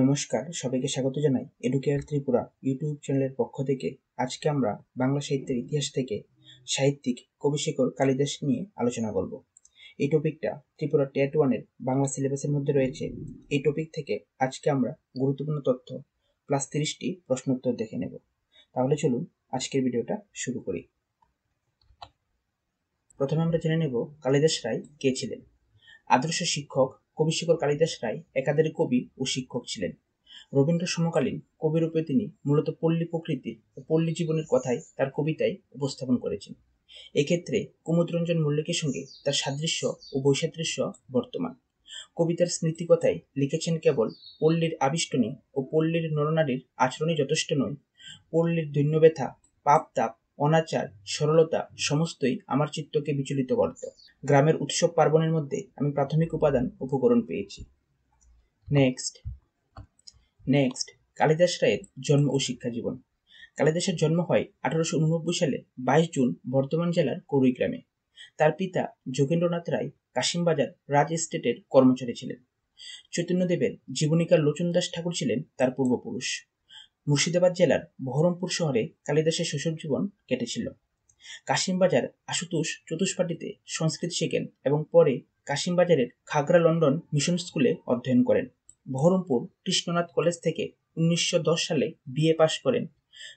নমস্কার, সবাইকে স্বাগত জানাই এডুকেয়ার ত্রিপুরা ইউটিউব চ্যানেলের পক্ষ থেকে। আজকে আমরা বাংলা সাহিত্যের ইতিহাস থেকে সাহিত্যিক কবিশেখর কালিদাস নিয়ে আলোচনা করব। এই টপিকটা ত্রিপুরা টেট ওয়ানের বাংলা সিলেবাসের মধ্যে রয়েছে। এই টপিক থেকে আজকে আমরা গুরুত্বপূর্ণ তথ্য প্লাস তিরিশটি প্রশ্নোত্তর দেখে নেব। তাহলে চলুন আজকের ভিডিওটা শুরু করি। প্রথমে আমরা জেনে নেব কালিদাস রায় কে ছিলেন। আদর্শ শিক্ষক কবিশেখর কালিদাস রায় একাধারে কবি ও শিক্ষক ছিলেন। রবীন্দ্র সমকালীন কবিরূপে তিনি মূলত পল্লী প্রকৃতির ও পল্লী জীবনের কথাই তার কবিতায় উপস্থাপন করেছেন। এক্ষেত্রে কুমুদরঞ্জন মল্লিকের সঙ্গে তার সাদৃশ্য ও বৈসাদৃশ্য বর্তমান। কবিতার স্মৃতিকথায় লিখেছেন কেবল, পল্লীর আবিষ্টনী ও পল্লীর নরনারীর আচরণই যথেষ্ট নয়, পল্লীর দৈন্যব্যথা, পাপ তাপ অনাচার, সরলতা সমস্তই আমার চিত্তকে বিচলিত করত। গ্রামের উৎসব পার্বণের মধ্যে আমি প্রাথমিক উপাদান উপকরণ পেয়েছি। নেক্সট নেক্সট কালিদাস রায়ের জন্ম ও শিক্ষা জীবন। কালিদাসের জন্ম হয় আঠারোশো উননব্বই সালে বাইশ জুন বর্ধমান জেলার কৌরই গ্রামে। তার পিতা যোগেন্দ্রনাথ রায় কাশিমবাজার রাজ এস্টেটের কর্মচারী ছিলেন। চৈতন্যদেবের জীবনীকার লোচন দাস ঠাকুর ছিলেন তার পূর্বপুরুষ। মুর্শিদাবাদ জেলার বহরমপুর শহরে কালিদাসের শৈশব জীবন কেটেছিল। কাশিমবাজার আশুতোষ চতুষ্পাটিতে সংস্কৃত শেখেন এবং পরে কাশিমবাজারের খাগড়া লন্ডন মিশন স্কুলে অধ্যয়ন করেন। বহরমপুর কৃষ্ণনাথ কলেজ থেকে উনিশশো দশ সালে বিএ পাশ করেন।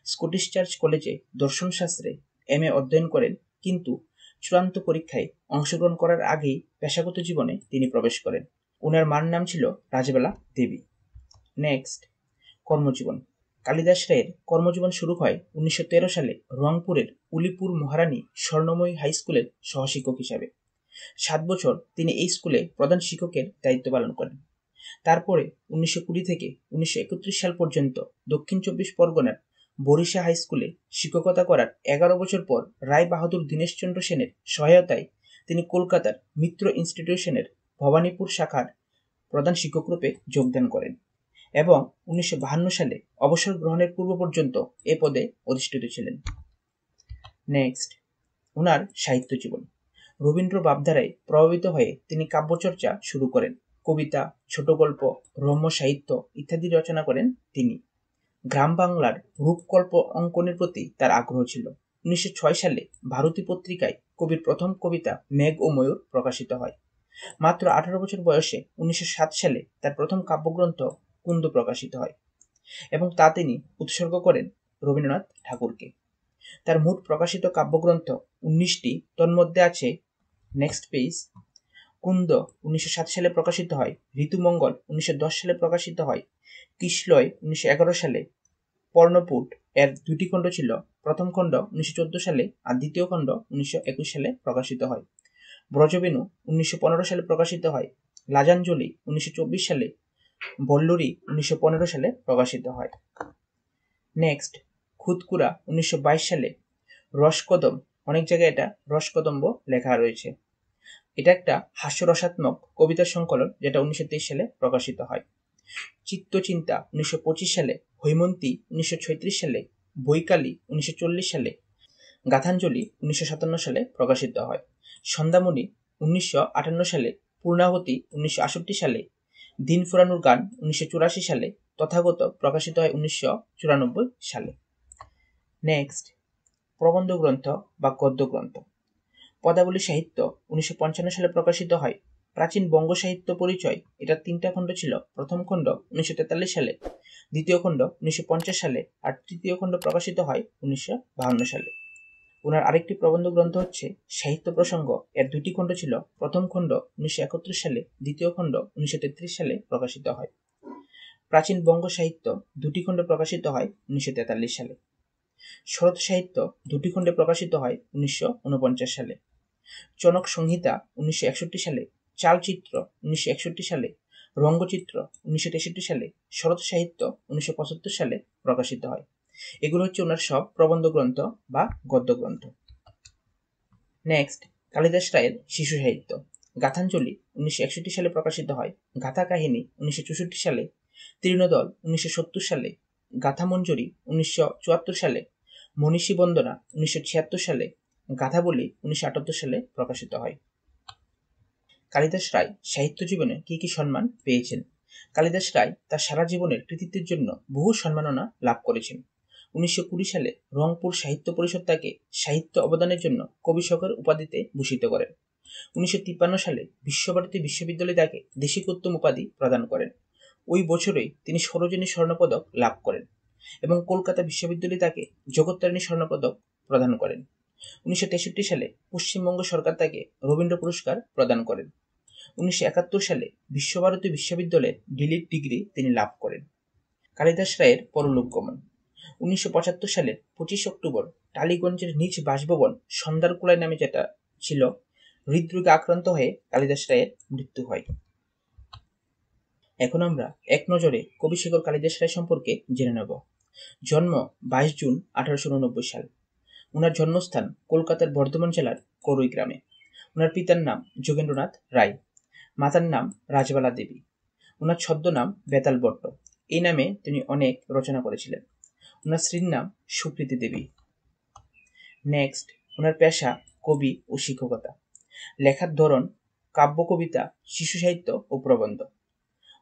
স্কটিশ চার্চ কলেজে দর্শনশাস্ত্রে এম এ অধ্যয়ন করেন, কিন্তু চূড়ান্ত পরীক্ষায় অংশগ্রহণ করার আগেই পেশাগত জীবনে তিনি প্রবেশ করেন। ওনার মার নাম ছিল রাজবেলা দেবী। নেক্সট, কর্মজীবন। কালিদাস রায়ের কর্মজীবন শুরু হয় উনিশশো তেরো সালে রংপুরের উলিপুর মহারানী স্বর্ণময়ী হাই স্কুলের সহশিক্ষক হিসাবে। সাত বছর তিনি এই স্কুলে প্রধান শিক্ষকের দায়িত্ব পালন করেন। তারপরে উনিশশো কুড়ি থেকে উনিশশো একত্রিশ সাল পর্যন্ত দক্ষিণ চব্বিশ পরগনার বরিশা হাই স্কুলে শিক্ষকতা করার এগারো বছর পর রায় বাহাদুর দীনেশচন্দ্র সেনের সহায়তায় তিনি কলকাতার মিত্র ইনস্টিটিউশনের ভবানীপুর শাখার প্রধান শিক্ষকরূপে যোগদান করেন। এবং উনিশশো সালে অবসর গ্রহণের পূর্ব পর্যন্ত এ পদে অধিষ্ঠিত ছিলেন। নেক্সট ওনার সাহিত্য জীবন। রবীন্দ্র ভাবধারায় প্রভাবিত হয়ে তিনি কাব্যচর্চা শুরু করেন। কবিতা, ছোট গল্প, রম্য সাহিত্য ইত্যাদি রচনা করেন তিনি। গ্রাম বাংলার রূপকল্প অঙ্কনের প্রতি তার আগ্রহ ছিল। উনিশশো ছয় সালে ভারতী পত্রিকায় কবির প্রথম কবিতা মেঘ ও ময়ূর প্রকাশিত হয়। মাত্র আঠারো বছর বয়সে উনিশশো সাত সালে তার প্রথম কাব্যগ্রন্থ কুন্দ প্রকাশিত হয় এবং তা তিনি উৎসর্গ করেন রবীন্দ্রনাথ ঠাকুরকে। তার মোট প্রকাশিত কাব্যগ্রন্থ উনিশটি, তন্মধ্যে আছে নেক্সট পেজ কুন্দ উনিশশো সাত সালে প্রকাশিত হয়, ঋতুমঙ্গল উনিশশো দশ সালে প্রকাশিত হয়, কিশলয় উনিশশো এগারো সালে, পর্ণপুট এর দুটি খণ্ড ছিল, প্রথম খণ্ড উনিশশো চোদ্দ সালে, আর দ্বিতীয় খণ্ড উনিশশো একুশ সালে প্রকাশিত হয়। ব্রজবেনু উনিশশো সালে প্রকাশিত হয়, লাজাঞ্জলি উনিশশো চব্বিশ সালে বল্লুরি উনিশশো পনেরো সালে প্রকাশিত হয়। নেক্সট খুদকুরা উনিশশো বাইশ সালে রসকদম, অনেক জায়গায় এটা রসকদম্ব লেখা রয়েছে। এটা একটা হাস্যরসাত্মক কবিতার সংকলন যেটা উনিশশো তেইশ সালে প্রকাশিত হয়। চিত্তচিন্তা উনিশশো পঁচিশ সালে, হৈমন্তী উনিশশো সালে, বৈকালী উনিশশো চল্লিশ সালে, গাথাঞ্জলি উনিশশো সাতান্ন সালে প্রকাশিত হয়। সন্ধ্যামণি উনিশশো আটান্ন সালে, পূর্ণাহতি উনিশশো সালে দিন ফুরানোর গান উনিশশো চুরাশি সালে তথাগত প্রকাশিত হয় উনিশশো চুরানব্বই সালে। নেক্সট প্রবন্ধ গ্রন্থ বা গদ্য গ্রন্থ। পদাবলী সাহিত্য উনিশশো পঞ্চান্ন সালে প্রকাশিত হয়। প্রাচীন বঙ্গ সাহিত্য পরিচয়, এটার তিনটা খণ্ড ছিল। প্রথম খণ্ড উনিশশো তেতাল্লিশ সালে, দ্বিতীয় খণ্ড উনিশশো পঞ্চাশ সালে, আর তৃতীয় খণ্ড প্রকাশিত হয় উনিশশো সালে। ওনার আরেকটি প্রবন্ধ গ্রন্থ হচ্ছে সাহিত্য প্রসঙ্গ। এর দুটি খণ্ড ছিল প্রথম খণ্ড উনিশশো সালে, দ্বিতীয় খণ্ড উনিশশো তেত্রিশ সালে প্রকাশিত হয়। প্রাচীন বঙ্গ সাহিত্য দুটি খণ্ডে প্রকাশিত হয় উনিশশো তেতাল্লিশ সালে। শরৎ সাহিত্য দুটি খণ্ডে প্রকাশিত হয় উনিশশো ঊনপঞ্চাশ সালে। চনক সংহিতা উনিশশো একষট্টি সালে। চালচিত্র উনিশশো একষট্টি সালে। রঙ্গচিত্র উনিশশো তেষট্টি সালে। শরৎ সাহিত্য উনিশশো পঁচাত্তর সালে প্রকাশিত হয়। এগুলো হচ্ছে ওনার সব প্রবন্ধ গ্রন্থ বা গদ্য গ্রন্থ। নেক্সট কালিদাস রায়ের শিশু সাহিত্য। গাথাঞ্জলি উনিশশো একষট্টি সালে প্রকাশিত হয়। গাথা কাহিনী উনিশশো সালে। তৃণদল উনিশশো সত্তর সালে। গাথামঞ্জরি উনিশশো সালে। মনীষী বন্দনা উনিশশো ছিয়াত্তর সালে। গাথাবলী উনিশশো সালে প্রকাশিত হয়। কালিদাস রায় সাহিত্য জীবনে কি কি সম্মান পেয়েছেন? কালিদাস রায় তার সারা জীবনের কৃতিত্বের জন্য বহু সম্মাননা লাভ করেছেন। উনিশশো কুড়ি সালে রংপুর সাহিত্য পরিষদ তাকে সাহিত্য অবদানের জন্য কবি শখের উপাধিতে ভূষিত করেন। উনিশশো তিপ্পান্ন সালে বিশ্বভারতী বিশ্ববিদ্যালয় তাকে দেশিকোত্তম উপাধি প্রদান করেন। ওই বছরেই তিনি সরোজিনী স্বর্ণপদক লাভ করেন এবং কলকাতা বিশ্ববিদ্যালয় তাকে জগত্তারিণী স্বর্ণপদক প্রদান করেন। উনিশশো তেষট্টি সালে পশ্চিমবঙ্গ সরকার তাকে রবীন্দ্র পুরস্কার প্রদান করেন। উনিশশো একাত্তর সালে বিশ্বভারতী বিশ্ববিদ্যালয়ের ডিলিট ডিগ্রি তিনি লাভ করেন। কালিদাস রায়ের পরলোক গমন উনিশশো পঁচাত্তর সালের পঁচিশ অক্টোবর টালিগঞ্জের নিজ বাসভবন সন্দারকুলাই নামে যেটা ছিল, হৃদরোগে আক্রান্ত হয়ে কালিদাস রায়ের মৃত্যু হয়। এখন আমরা এক নজরে কবিশেখর কালিদাস রায় সম্পর্কে জেনে নেব। জন্ম বাইশ জুন আঠারোশো উননব্বই সাল। ওনার জন্মস্থান কলকাতার বর্ধমান জেলার করই গ্রামে। ওনার পিতার নাম যোগেন্দ্রনাথ রায়। মাতার নাম রাজবালা দেবী। ওনার ছদ্মনাম বেতাল ভট্ট এই নামে তিনি অনেক রচনা করেছিলেন। ওনার স্ত্রীর নাম সুপ্রীতি দেবী। নেক্সট ওনার পেশা কবি ও শিক্ষকতা। লেখার ধরন, কাব্য কবিতা, শিশু সাহিত্য ও প্রবন্ধ।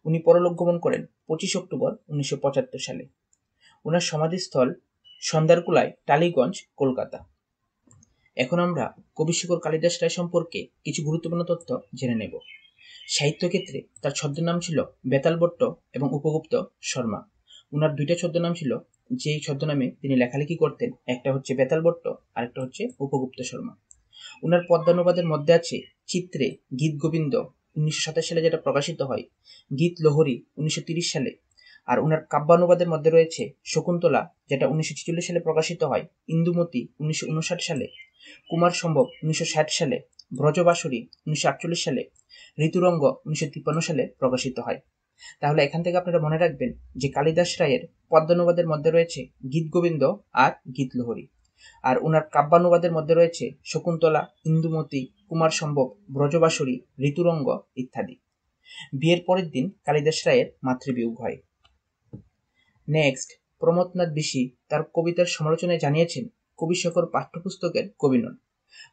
উনি পরলোক গমন করেন পঁচিশ অক্টোবর উনিশশো পঁচাত্তর সালে। ওনার সমাধিস্থল সন্দারকুলায় টালিগঞ্জ, কলকাতা। এখন আমরা কবি কবিশেখর কালিদাস রায় সম্পর্কে কিছু গুরুত্বপূর্ণ তথ্য জেনে নেব। সাহিত্যক্ষেত্রে তার ছদ্মনাম ছিল বেতাল ভট্ট এবং উপগুপ্ত শর্মা। উনার দুইটা ছদ্মনাম ছিল যেই ছদ্মনামে তিনি লেখালেখি করতেন, একটা হচ্ছে বেতাল ভট্ট আর একটা হচ্ছে উপগুপ্ত শর্মা। ওনার পদ্মানুবাদের মধ্যে আছে চিত্রে গীত গোবিন্দ, উনিশশো সাতাশ সালে যেটা প্রকাশিত হয়, গীত লোহরি, উনিশশো তিরিশ সালে। আর ওনার কাব্যানুবাদের মধ্যে রয়েছে শকুন্তলা, যেটা উনিশশো ছেচল্লিশ সালে প্রকাশিত হয়, ইন্দুমতি, উনিশশো উনষাট সালে। কুমার সম্ভব, উনিশশো ষাট সালে। ব্রজবাসুরী, উনিশশো আটচল্লিশ সালে। ঋতুরঙ্গ, উনিশশো তিপ্পান্ন সালে প্রকাশিত হয়। তাহলে এখান থেকে আপনারা মনে রাখবেন যে কালিদাস রায়ের পদ্মানুবাদের মধ্যে রয়েছে গীত গোবিন্দ আর গীত লোহরী। আর ওনার কাব্যানুবাদের মধ্যে রয়েছে শকুন্তলা, ইন্দুমতি, কুমার সম্ভব, ব্রজবাসুরী, ঋতুরঙ্গ ইত্যাদি। বিয়ের পরের দিন কালিদাস রায়ের মাতৃবিয়োগ হয়। নেক্সট প্রমথনাথ বিশি তার কবিতার সমালোচনায় জানিয়েছেন কবিশেখর পাঠ্যপুস্তকের কবি নন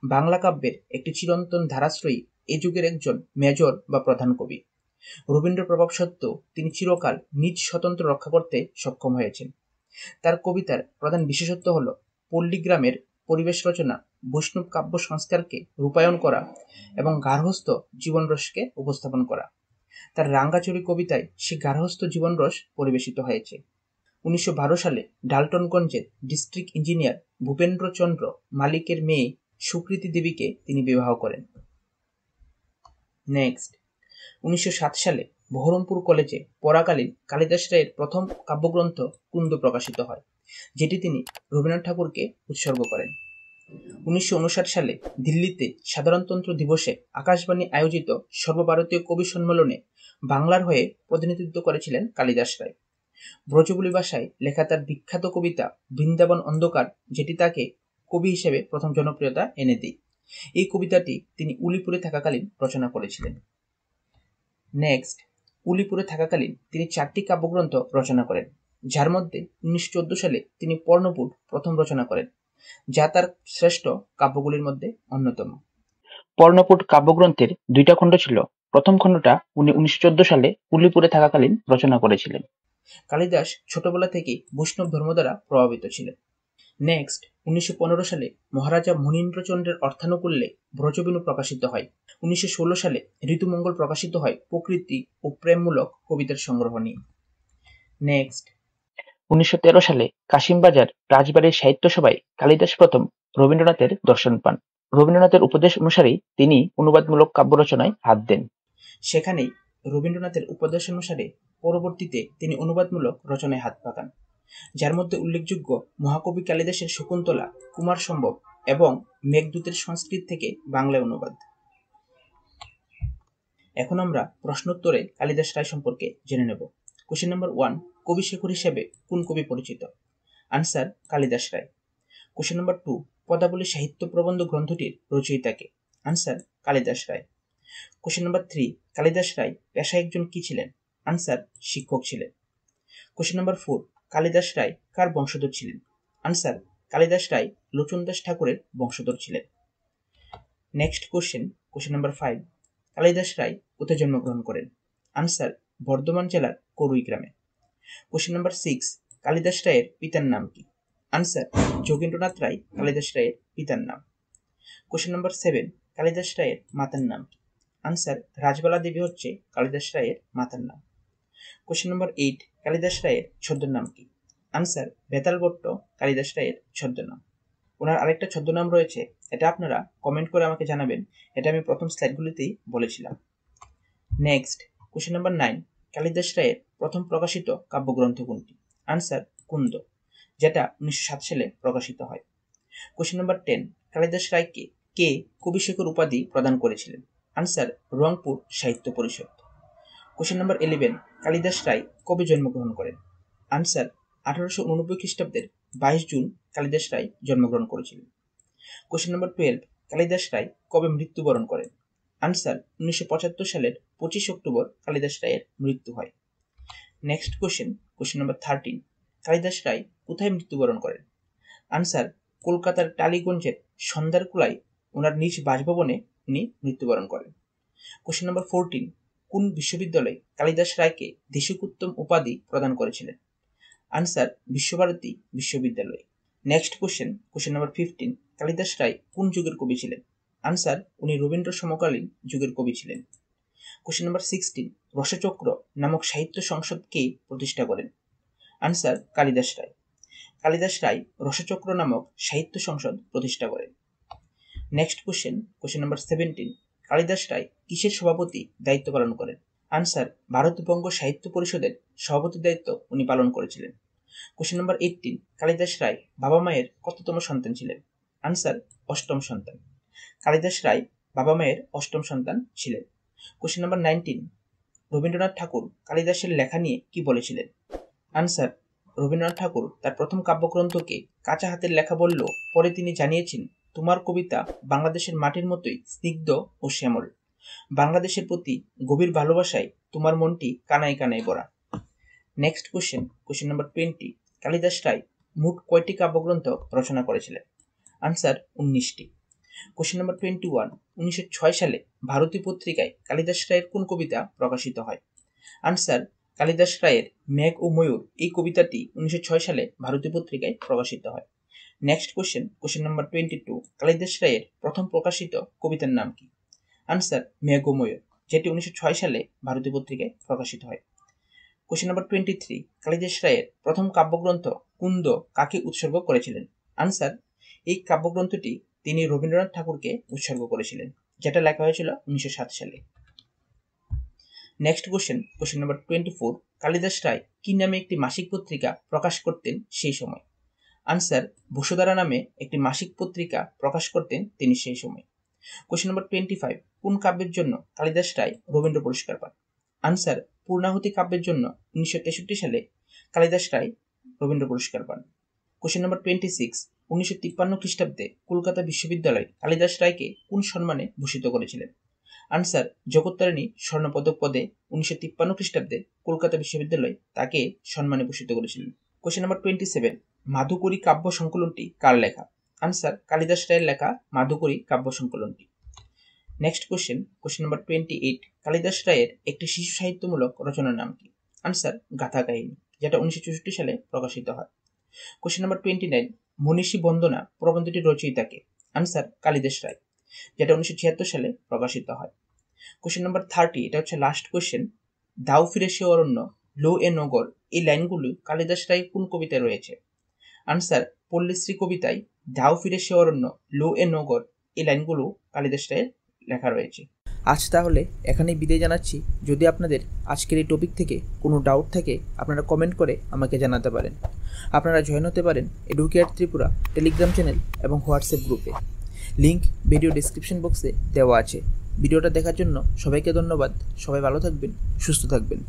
বাংলা কাব্যের একটি চিরন্তন ধারাশ্রয়ী এ যুগের একজন মেজর বা প্রধান কবি। রবীন্দ্র প্রভাব সত্ত্বেও তিনি চিরকাল নিজ স্বতন্ত্র রক্ষা করতে সক্ষম হয়েছেন। তার কবিতার প্রধান বিশেষত্ব হল পল্লীগ্রামের পরিবেশ রচনা, বৈষ্ণব কাব্য সংস্কারকে রূপায়ণ করা এবং গার্হস্থ জীবনরসকে উপস্থাপন করা। তার রাঙ্গাচুরি কবিতায় সে গার্হস্থ জীবনরস পরিবেশিত হয়েছে। উনিশশো বারো সালে ডালটনগঞ্জের ডিস্ট্রিক্ট ইঞ্জিনিয়ার ভূপেন্দ্রচন্দ্র মালিকের মেয়ে সুকৃতি দেবীকে তিনি বিবাহ করেন। নেক্সট। উনিশশো সাত সালে বহরমপুর কলেজে পড়াকালীন কালিদাস রায়ের প্রথম কাব্যগ্রন্থ কুন্দ প্রকাশিত হয়, যেটি তিনি রবীন্দ্রনাথ ঠাকুরকে উৎসর্গ করেন। উনিশশো উনষাট সালে দিল্লিতে সাধারণতন্ত্র দিবসে আকাশবাণী আয়োজিত সর্বভারতীয় কবি সম্মেলনে বাংলার হয়ে প্রতিনিধিত্ব করেছিলেন কালিদাস রায়। ব্রজবুলি ভাষায় লেখা তার বিখ্যাত কবিতা বৃন্দাবন অন্ধকার, যেটি তাকে কবি হিসেবে প্রথম জনপ্রিয়তা এনে দেয়। এই কবিতাটি তিনি উলিপুরে থাকাকালীন রচনা করেছিলেন। নেক্সট উলিপুরে থাকাকালীন তিনি চারটি কাব্যগ্রন্থ রচনা করেন যার মধ্যে উনিশশো সালে তিনি পর্ণপুট প্রথম রচনা করেন যা তার শ্রেষ্ঠ কাব্যগুলির মধ্যে অন্যতম। পর্ণপুট কাব্যগ্রন্থের দুইটা খণ্ড ছিল। প্রথম খণ্ডটা উনি উনিশশো চোদ্দ সালে উলিপুরে থাকাকালীন রচনা করেছিলেন। কালিদাস ছোটবেলা থেকেই বৈষ্ণব ধর্ম দ্বারা প্রভাবিত ছিলেন। নেক্সট উনিশশো পনেরো সালে মহারাজা মনীন্দ্রচন্দ্রের অর্থানুকূল্যে ব্রজবিনু প্রকাশিত হয়। উনিশশো ষোলো সালে ঋতুমঙ্গল প্রকাশিত হয় প্রকৃতি ও প্রেমমূলক কবিতার সংগ্রহ নিয়ে। নেক্সট উনিশশো তেরো সালে কাশিমবাজার রাজবাড়ির সাহিত্য সভায় কালিদাস প্রথম রবীন্দ্রনাথের দর্শন পান। রবীন্দ্রনাথের উপদেশ অনুসারেই তিনি অনুবাদমূলক কাব্য রচনায় হাত দেন। সেখানেই রবীন্দ্রনাথের উপদেশ অনুসারে পরবর্তীতে তিনি অনুবাদমূলক রচনায় হাত পাকান। যার মধ্যে উল্লেখযোগ্য মহাকবি কালিদাসের শকুন্তলা, কুমার সম্ভব এবং মেঘদূতের সংস্কৃত থেকে বাংলায় অনুবাদ। এখন আমরা প্রশ্নোত্তরে কালিদাস রায় সম্পর্কে জেনে নেব। কোশ্চেন নাম্বার ওয়ান কবি শেখর হিসেবে কোন কবি পরিচিত? Answer Kalidas Roy. Question number two পদাবলী সাহিত্য প্রবন্ধ গ্রন্থটির রচয়িতাকে answer Kalidas Roy. Question number three Kalidas Roy পেশায় একজন কি ছিলেন? আনসার শিক্ষক ছিলেন। Question number four Kalidas Roy কার বংশধর ছিলেন? আনসার কালিদাস রায় লোচন দাস ঠাকুরের বংশধর ছিলেন। Next question question number five Kalidas Roy কোথায় জন্মগ্রহণ করেন? আনসার বর্ধমান জেলার করুই গ্রামে। কোশ্চেন নাম্বার সিক্স কালিদাস রায়ের পিতার নাম কি? আনসার যোগেন্দ্রনাথ রায়, কালিদাস রায়ের পিতার নাম। কোশ্চেন নাম্বার সেভেন কালিদাস রায়ের মাতার নাম কি? আনসার রাজবালা দেবী হচ্ছে কালিদাস রায়ের মাতার নাম। কোশ্চেন নাম্বার এইট কালিদাস রায়ের ছদ্মনাম কি? আনসার বেতাল ভট্ট, কালিদাস রায়ের ছদ্মনাম ওনার আরেকটা ছদ্মনাম রয়েছে, এটা আপনারা কমেন্ট করে আমাকে জানাবেন, এটা আমি প্রথম স্লাইডগুলিতেই বলেছিলাম। Next question number nine Kalidas রায়ের প্রথম প্রকাশিত কাব্যগ্রন্থ কোনটি? আনসার কুন্দ, যেটা উনিশশো সাত সালে প্রকাশিত হয়। কোশ্চেন নাম্বার টেন কালিদাস রায়কে কে কবিশেখর উপাধি প্রদান করেছিলেন? Answer Rangpur Sahitya Parishad. Question number eleven Kalidas Roy কবে জন্মগ্রহণ করেন? আনসার আঠারোশো উননব্বই খ্রিস্টাব্দের বাইশ জুন কালিদাস রায় জন্মগ্রহণ করেছিলেন। Question number twelve Kalidas Roy কবে মৃত্যুবরণ করেন? আনসার উনিশশো পঁচাত্তর সালের পঁচিশ অক্টোবর কালিদাস রায়ের মৃত্যু হয়। Next question question number thirteen Kalidas Roy কোথায় মৃত্যুবরণ করেন? আনসার কলকাতার টালিগঞ্জের সন্ধ্যারকুলায় ওনার নিজ বাসভবনে উনি মৃত্যুবরণ করেন। কোশ্চেন নাম্বার ফোরটিন কোন বিশ্ববিদ্যালয় কালিদাস রায়কে দেশিকুত্তম উপাধি প্রদান করেছিলেন? আনসার বিশ্বভারতী বিশ্ববিদ্যালয়। Next question question number fifteen Kalidas Roy কোন যুগের কবি ছিলেন? আনসার উনি রবীন্দ্র সমকালীন যুগের কবি ছিলেন। কোশ্চেন নাম্বার সিক্সটিন রসচক্র নামক সাহিত্য সংসদ কে প্রতিষ্ঠা করেন? আনসার কালিদাস রায়। কালিদাস রায় রসচক্র নামক সাহিত্য সংসদ প্রতিষ্ঠা করেন। Next question question number seventeen Kalidas Roy কিসের সভাপতি দায়িত্ব পালন করেন? আনসার ভারতবঙ্গ সাহিত্য পরিষদের সভাপতি দায়িত্ব উনি পালন করেছিলেন। Question number eighteen Kalidas Roy বাবা মায়ের কততম সন্তান ছিলেন? আনসার অষ্টম সন্তান। কালিদাস রায় বাবা মায়ের অষ্টম সন্তান ছিলেন। Question number nineteen Rabindranath Tagore কালিদাসের লেখা নিয়ে কি বলেছিলেন? আনসার রবীন্দ্রনাথ ঠাকুর তার প্রথম কাব্যগ্রন্থকে কাঁচা হাতের লেখা বলল পরে তিনি জানিয়েছেন তোমার কবিতা বাংলাদেশের মাটির মতোই স্নিগ্ধ ও শ্যামল। বাংলাদেশের প্রতি গভীর ভালোবাসায় তোমার মনটি কানায় কানায় ভরা। Next question question number twenty Kalidas Roy মোট কয়টি কাব্যগ্রন্থ রচনা করেছিলেন? আনসার উনিশটি। কোশ্চেন নাম্বার টোয়েন্টি ওয়ান উনিশশো ছয় সালে ভারতী পত্রিকায় কালিদাস রায়ের কোন কবিতা প্রকাশিত হয়? আনসার কালিদাস রায়ের মেঘ ও ময়ূর এই কবিতাটি উনিশশো ছয় সালে ভারতী পত্রিকায় প্রকাশিত হয়। Next question question number twenty two Kalidas রায়ের প্রথম প্রকাশিত কবিতার নাম কি? আনসার মেঘ ও যেটি উনিশশো ছয় সালে ভারতীয় পত্রিকায় প্রকাশিত হয়। Question number twenty three Kalidas রায়ের প্রথম কাব্যগ্রন্থ কুন্দ কাকে উৎসর্গ করেছিলেন? আনসার এই কাব্যগ্রন্থটি তিনি রবীন্দ্রনাথ ঠাকুরকে উৎসর্গ করেছিলেন, যেটা লেখা হয়েছিল উনিশশো সাত সালে। Next question question number twenty four Kalidas Roy কি নামে একটি মাসিক পত্রিকা প্রকাশ করতেন সেই সময়? আনসার বসুধারা নামে একটি মাসিক পত্রিকা প্রকাশ করতেন তিনি সেই সময়। কোশ্চেন নাম্বার টোয়েন্টি ফাইভ কোন কাব্যের জন্য কালিদাস রায় রবীন্দ্র পুরস্কার পান? আনসার পূর্ণাহুতি কাব্যের জন্য উনিশশো তেষট্টি সালে কালিদাস রায় রবীন্দ্র পুরস্কার পান। কোশ্চেন নাম্বার টোয়েন্টি সিক্স উনিশশো তিপ্পান্ন খ্রিস্টাব্দে কলকাতা বিশ্ববিদ্যালয় কালিদাস রায়কে কোন সম্মানে ভূষিত করেছিলেন? আনসার জগত্তারিণী স্বর্ণপদক পদে উনিশশো তিপ্পান্ন খ্রিস্টাব্দে কলকাতা বিশ্ববিদ্যালয় তাকে সম্মানে ভূষিত করেছিলেন। Question number twenty seven Madhukari কাব্য সংকলনটি কার লেখা? আনসার কালিদাস রায়ের লেখা মাধুকরী কাব্য সংকলনটি। Next question question number twenty eight Kalidas রায়ের একটি শিশু সাহিত্যমূলক রচনার নাম কি? আনসার গাথা কাহিনী, যেটা উনিশশো চৌষট্টি সালে প্রকাশিত হয়। কোশ্চেন নাম্বার টোয়েন্টি নাইন মনীষী বন্দনা প্রবন্ধটির রচয়িতাকে আনসার কালিদাস রায়, যেটা উনিশশো ছিয়াত্তর সালে প্রকাশিত হয়। কোশ্চেন নাম্বার থার্টি এটা হচ্ছে লাস্ট কোশ্চেন দাও ফিরে সে অরণ্য, লো এ নগর, এই লাইনগুলি কালিদাস রায় কোন কবিতায় রয়েছে? আনসার পল্লীশ্রী কবিতায় দাও ফিরে সে অরণ্য লো এ নগর এই লাইনগুলো কালিদাস রায়ের লেখা রয়েছে। আজ তাহলে এখানেই বিদায় জানাচ্ছি। যদি আপনাদের আজকের এই টপিক থেকে কোনো ডাউট থাকে, আপনারা কমেন্ট করে আমাকে জানাতে পারেন। আপনারা জয়েন হতে পারেন এডুকেয়ার ত্রিপুরা টেলিগ্রাম চ্যানেল এবং হোয়াটসঅ্যাপ গ্রুপে লিংক ভিডিও ডিসক্রিপশন বক্সে দেওয়া আছে। ভিডিওটা দেখার জন্য সবাইকে ধন্যবাদ। সবাই ভালো থাকবেন, সুস্থ থাকবেন।